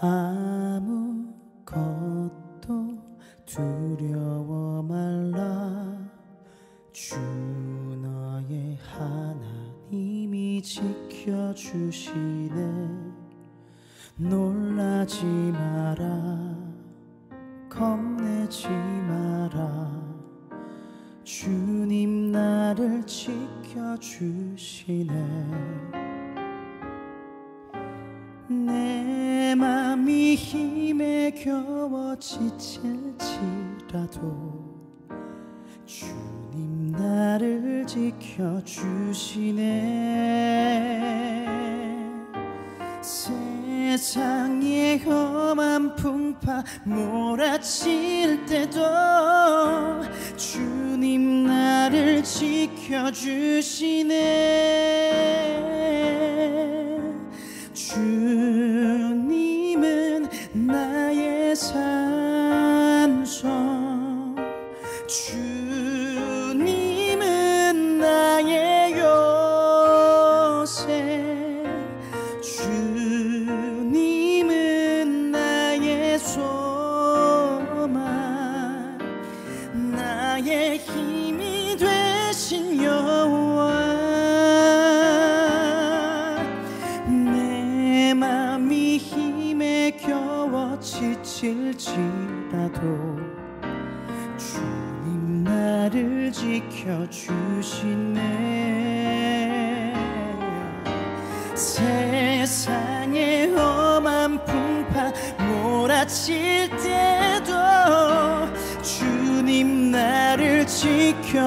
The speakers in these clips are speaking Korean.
아무것도 두려워 말라. 주 너의 하나님이 지켜주시네. 놀라지 마라. 겁내지 마라. 주님 나를 지켜주시네 맘이 힘에 겨워 지칠지라도 주님 나를 지켜주시네. 세상의 험한 풍파 몰아칠 때도 주님 나를 지켜주시네 나 지칠지라도 주님 나를 지켜주시네. 세상의 험한 풍파 몰아칠 때도 주님 나를 지켜주시네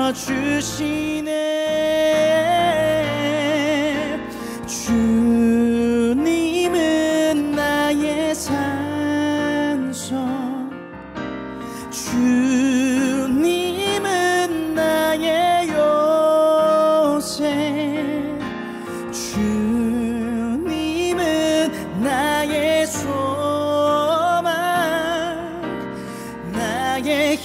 주님은 나의 소망 나의